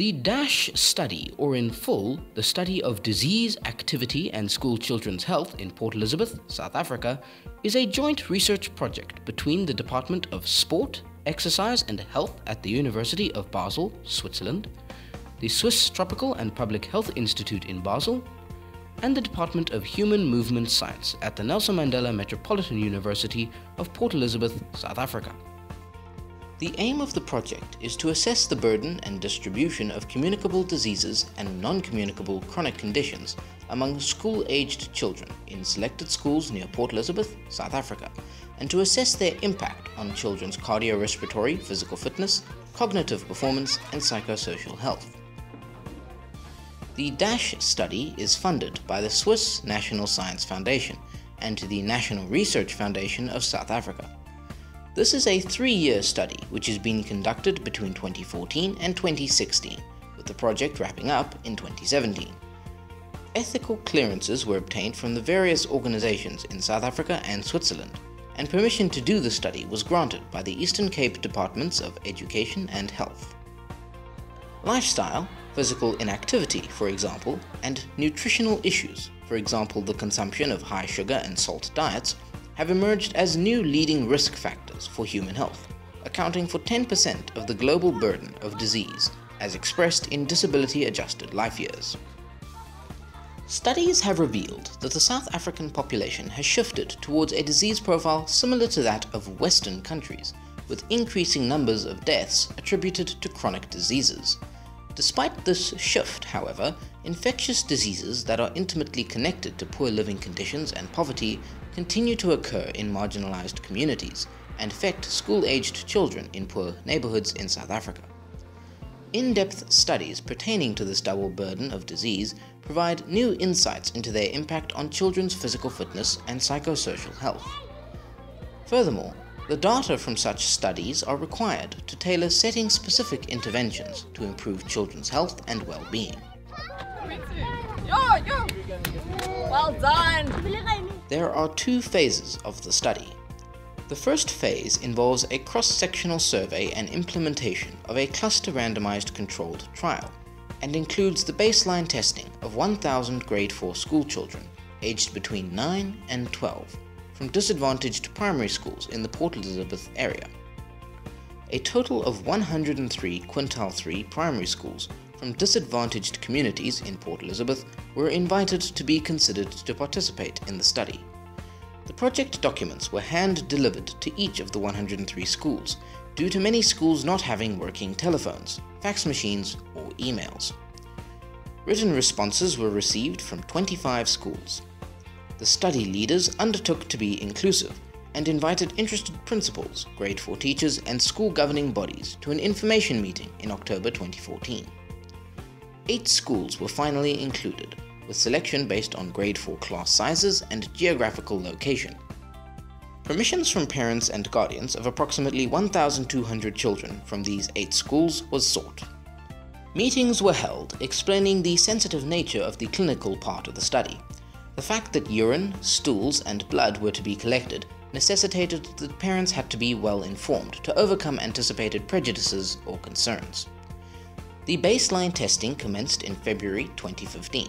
The DASH study, or in full, the study of disease, activity, and school children's health in Port Elizabeth, South Africa, is a joint research project between the Department of Sport, Exercise and Health at the University of Basel, Switzerland, the Swiss Tropical and Public Health Institute in Basel, and the Department of Human Movement Science at the Nelson Mandela Metropolitan University of Port Elizabeth, South Africa. The aim of the project is to assess the burden and distribution of communicable diseases and non-communicable chronic conditions among school-aged children in selected schools near Port Elizabeth, South Africa, and to assess their impact on children's cardiorespiratory physical fitness, cognitive performance, and psychosocial health. The DASH study is funded by the Swiss National Science Foundation and to the National Research Foundation of South Africa. This is a three-year study which has been conducted between 2014 and 2016, with the project wrapping up in 2017. Ethical clearances were obtained from the various organizations in South Africa and Switzerland, and permission to do the study was granted by the Eastern Cape Departments of Education and Health. Lifestyle, physical inactivity, for example, and nutritional issues, for example the consumption of high sugar and salt diets, have emerged as new leading risk factors for human health, accounting for 10% of the global burden of disease, as expressed in disability-adjusted life years. Studies have revealed that the South African population has shifted towards a disease profile similar to that of Western countries, with increasing numbers of deaths attributed to chronic diseases. Despite this shift, however, infectious diseases that are intimately connected to poor living conditions and poverty continue to occur in marginalized communities and affect school-aged children in poor neighborhoods in South Africa. In-depth studies pertaining to this double burden of disease provide new insights into their impact on children's physical fitness and psychosocial health. Furthermore, the data from such studies are required to tailor setting-specific interventions to improve children's health and well-being. Well done! There are two phases of the study. The first phase involves a cross-sectional survey and implementation of a cluster randomized controlled trial and includes the baseline testing of 1,000 grade 4 school children aged between 9 and 12 from disadvantaged primary schools in the Port Elizabeth area. A total of 103 quintile 3 primary schools from disadvantaged communities in Port Elizabeth were invited to be considered to participate in the study. The project documents were hand-delivered to each of the 103 schools, due to many schools not having working telephones, fax machines, or emails. Written responses were received from 25 schools. The study leaders undertook to be inclusive and invited interested principals, grade 4 teachers, and school governing bodies to an information meeting in October 2014. Eight schools were finally included, with selection based on grade 4 class sizes and geographical location. Permissions from parents and guardians of approximately 1,200 children from these eight schools was sought. Meetings were held explaining the sensitive nature of the clinical part of the study. The fact that urine, stools, and blood were to be collected necessitated that parents had to be well informed to overcome anticipated prejudices or concerns. The baseline testing commenced in February 2015.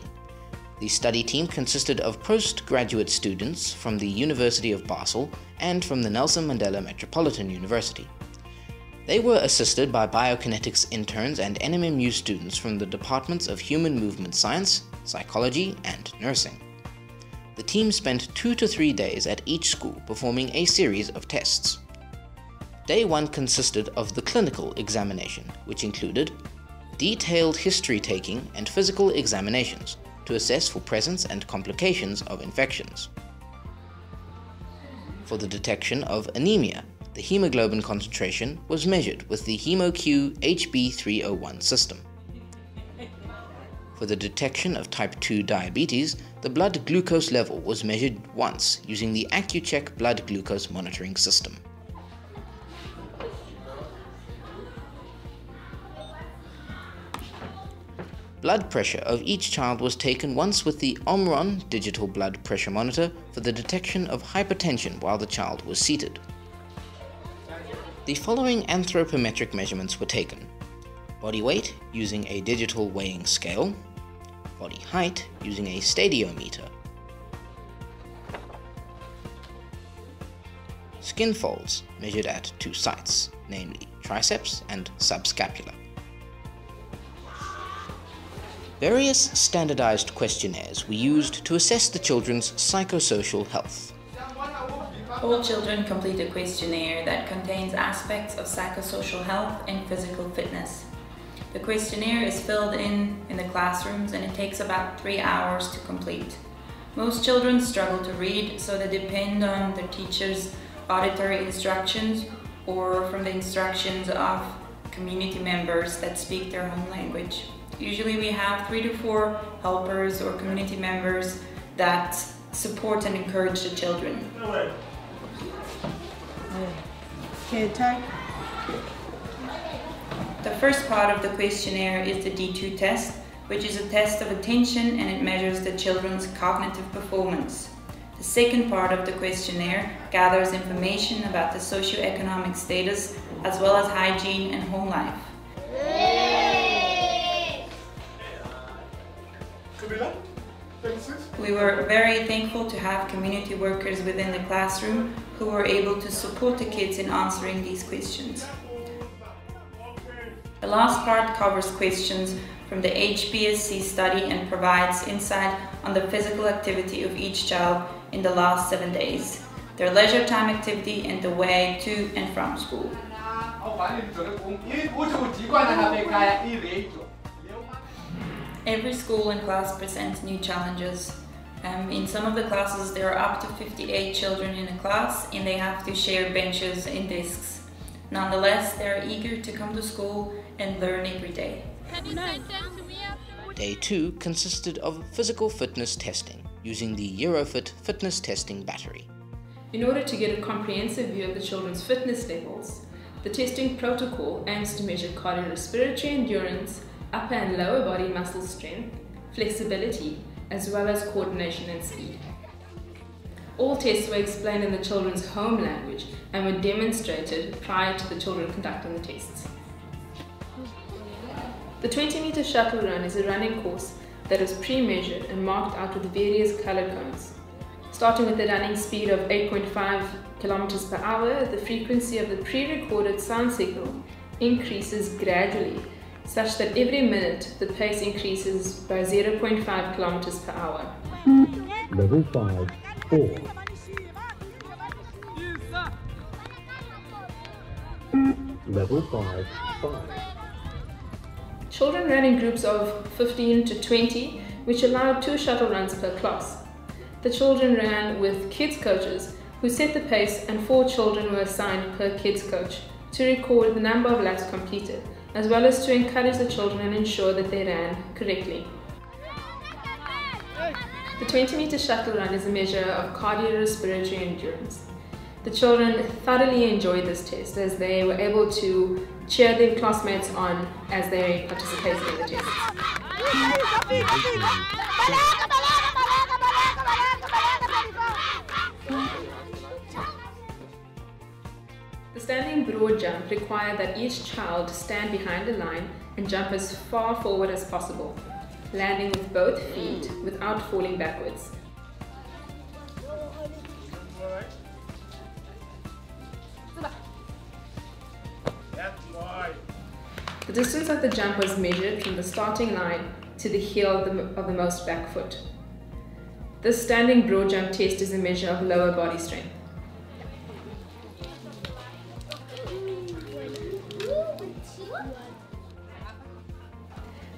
The study team consisted of postgraduate students from the University of Basel and from the Nelson Mandela Metropolitan University. They were assisted by biokinetics interns and NMMU students from the departments of Human Movement Science, Psychology, and Nursing. The team spent two to three days at each school performing a series of tests. Day 1 consisted of the clinical examination, which included detailed history taking and physical examinations to assess for presence and complications of infections. For the detection of anemia, the hemoglobin concentration was measured with the HemoCue HB301 system. For the detection of type 2 diabetes, the blood glucose level was measured once using the Accu-Chek blood glucose monitoring system. Blood pressure of each child was taken once with the Omron digital blood pressure monitor for the detection of hypertension while the child was seated. The following anthropometric measurements were taken. body weight using a digital weighing scale, body height using a stadiometer, skin folds measured at two sites, namely triceps and subscapular. Various standardized questionnaires were used to assess the children's psychosocial health. All children complete a questionnaire that contains aspects of psychosocial health and physical fitness. The questionnaire is filled in in the classrooms and it takes about three hours to complete. Most children struggle to read, so they depend on their teachers' auditory instructions or from the instructions of community members that speak their home language. Usually we have three to four helpers or community members that support and encourage the children. Okay, time. The first part of the questionnaire is the D2 test, which is a test of attention and it measures the children's cognitive performance. The second part of the questionnaire gathers information about the socioeconomic status as well as hygiene and home life. We were very thankful to have community workers within the classroom who were able to support the kids in answering these questions. The last part covers questions from the HBSC study and provides insight on the physical activity of each child in the last seven days, their leisure time activity and the way to and from school. Every school and class presents new challenges. Um, in some of the classes there are up to 58 children in a class and they have to share benches and desks. Nonetheless, they are eager to come to school and learn every day. Day 2 consisted of physical fitness testing using the Eurofit fitness testing battery. In order to get a comprehensive view of the children's fitness levels, the testing protocol aims to measure cardiorespiratory endurance, upper and lower body muscle strength, flexibility, as well as coordination and speed. All tests were explained in the children's home language and were demonstrated prior to the children conducting the tests. The 20 meter shuttle run is a running course that is pre-measured and marked out with various color cones. Starting with a running speed of 8.5 kilometers per hour, the frequency of the pre-recorded sound signal increases gradually such that every minute the pace increases by 0.5 kilometers per hour. Level 5, 4. Level 5, 5. Children ran in groups of 15 to 20, which allowed two shuttle runs per class. The children ran with kids coaches who set the pace and four children were assigned per kids coach to record the number of laps completed, as well as to encourage the children and ensure that they ran correctly. The 20 meter shuttle run is a measure of cardiorespiratory endurance. The children thoroughly enjoyed this test as they were able to cheer their classmates on as they participated in the test. The broad jump required that each child stand behind a line and jump as far forward as possible, landing with both feet mm. without falling backwards. The distance of the jump was measured from the starting line to the heel of the, of the most back foot. This standing broad jump test is a measure of lower body strength.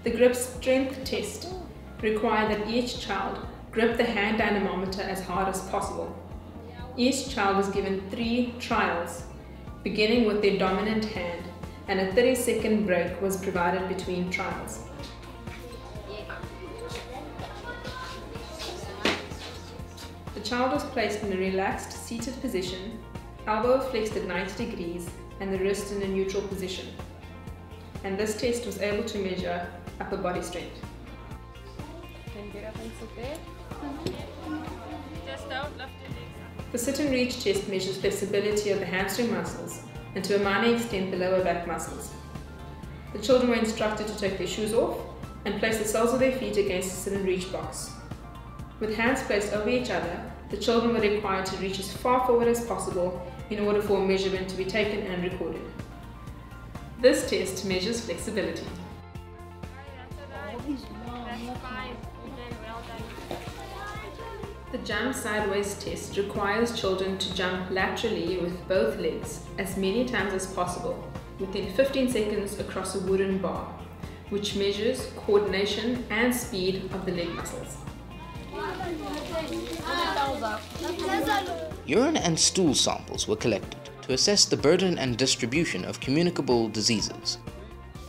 The grip strength test required that each child grip the hand dynamometer as hard as possible. Each child was given three trials, beginning with their dominant hand, and a 30 second break was provided between trials. The child was placed in a relaxed seated position, elbow flexed at 90 degrees, and the wrist in a neutral position. And this test was able to measure upper body strength. Can get up and sit there. Just out, left The sit and reach test measures flexibility of the hamstring muscles and to a minor extent the lower back muscles. The children were instructed to take their shoes off and place the soles of their feet against the sit and reach box. With hands placed over each other, the children were required to reach as far forward as possible in order for a measurement to be taken and recorded. This test measures flexibility. The jump sideways test requires children to jump laterally with both legs as many times as possible within 15 seconds across a wooden bar, which measures coordination and speed of the leg muscles. Urine and stool samples were collected to assess the burden and distribution of communicable diseases.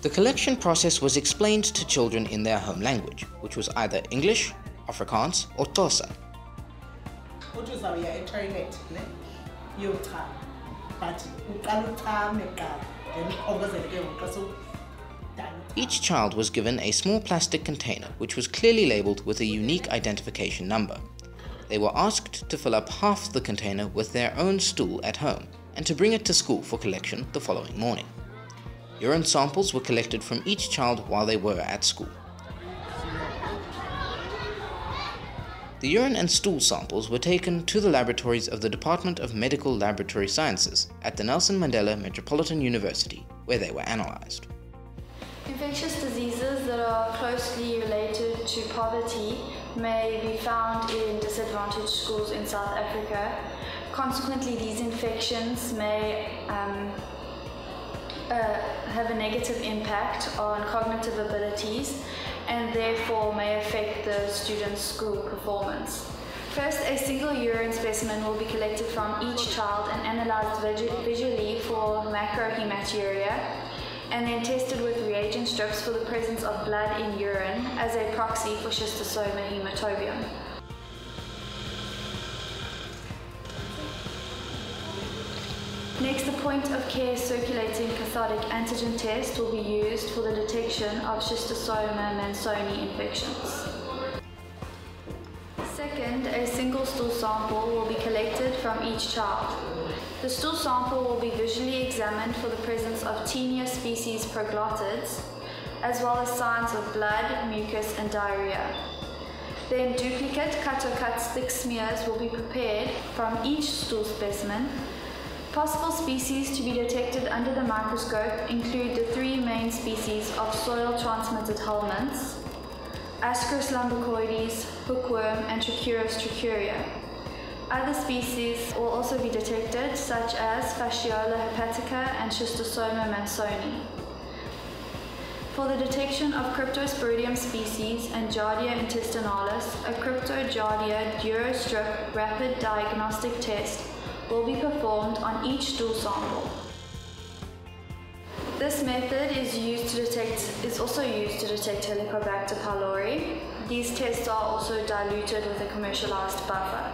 The collection process was explained to children in their home language, which was either English, Afrikaans, or sowudala Each child was given a small plastic container which was clearly labeled with a unique identification number. They were asked to fill up half the container with their own stool at home and to bring it to school for collection the following morning. Urine samples were collected from each child while they were at school. The urine and stool samples were taken to the laboratories of the Department of Medical Laboratory Sciences at the Nelson Mandela Metropolitan University, where they were analyzed. Infectious diseases that are closely related to poverty may be found in disadvantaged schools in South Africa. Consequently, these infections may um, uh, have a negative impact on cognitive abilities and therefore may affect the student's school performance. First, a single urine specimen will be collected from each child and analyzed visually for macrohematuria and then tested with reagent strips for the presence of blood in urine as a proxy for schistosoma hematobium. Next, the point of care circulating cathodic antigen test will be used for the detection of schistosoma mansoni infections. Second, a single stool sample will be collected from each child. The stool sample will be visually examined for the presence of Taenia species proglottids, as well as signs of blood, mucus, and diarrhea. Then duplicate Kato-Katz thick smears will be prepared from each stool specimen. Possible species to be detected under the microscope include the three main species of soil transmitted helminths, Ascaris lumbricoides, hookworm, and Trichuris trichiura. Other species will also be detected, such as Fasciola hepatica and Schistosoma mansoni. For the detection of Cryptosporidium species and Giardia intestinalis, a Cryptogiardia Duo-Strip rapid diagnostic test will be performed on each stool sample. This method is used to detect is also used to detect Helicobacter pylori. These tests are also diluted with a commercialized buffer.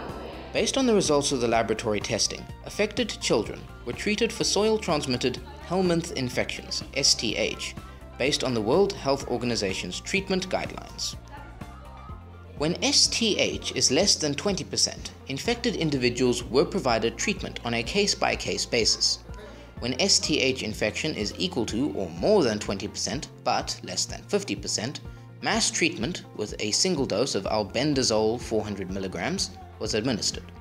Based on the results of the laboratory testing, affected children were treated for soil transmitted helminth infections, STH, based on the World Health Organization's treatment guidelines. When STH is less than 20%, infected individuals were provided treatment on a case by case basis. When STH infection is equal to or more than 20%, but less than 50%, mass treatment with a single dose of albendazole 400 mg was administered.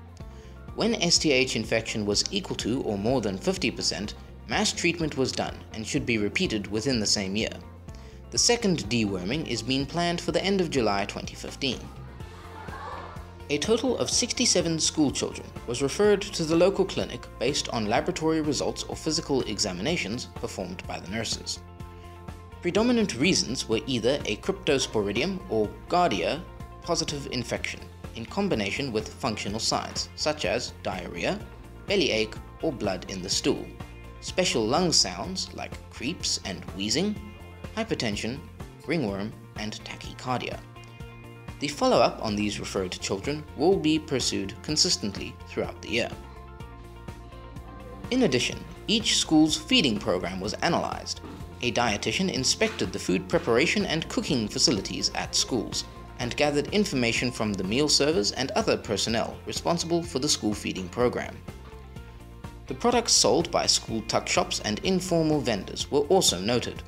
When STH infection was equal to or more than 50%, mass treatment was done and should be repeated within the same year. The second deworming is being planned for the end of July 2015. A total of 67 school children was referred to the local clinic based on laboratory results or physical examinations performed by the nurses. Predominant reasons were either a cryptosporidium or Giardia positive infection in combination with functional signs such as diarrhea, bellyache, or blood in the stool, special lung sounds like creps and wheezing, hypertension, ringworm, and tachycardia. The follow up on these referred children will be pursued consistently throughout the year. In addition, each school's feeding program was analyzed. A dietitian inspected the food preparation and cooking facilities at schools and gathered information from the meal servers and other personnel responsible for the school feeding program. The products sold by school tuck shops and informal vendors were also noted.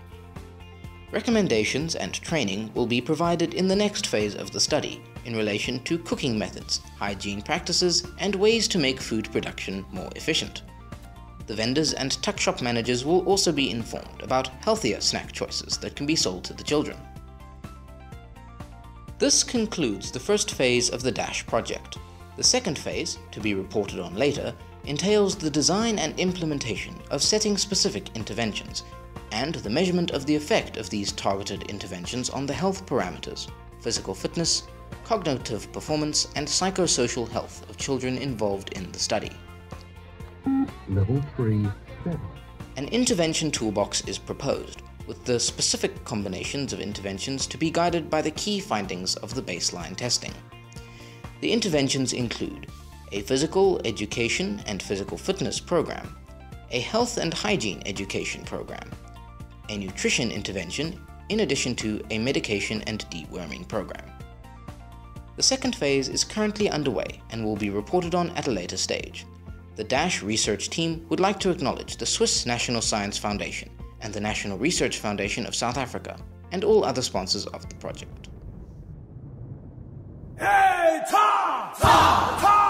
Recommendations and training will be provided in the next phase of the study in relation to cooking methods, hygiene practices, and ways to make food production more efficient. The vendors and tuck shop managers will also be informed about healthier snack choices that can be sold to the children. This concludes the first phase of the DASH project. The second phase, to be reported on later, entails the design and implementation of setting specific interventions and the measurement of the effect of these targeted interventions on the health parameters, physical fitness, cognitive performance, and psychosocial health of children involved in the study. Level 3 7. An intervention toolbox is proposed, with the specific combinations of interventions to be guided by the key findings of the baseline testing. The interventions include a physical education and physical fitness program, a health and hygiene education program, a nutrition intervention, in addition to a medication and deworming program. The second phase is currently underway and will be reported on at a later stage. The DASH research team would like to acknowledge the Swiss National Science Foundation and the National Research Foundation of South Africa and all other sponsors of the project. Hey, ta! Ta! Ta!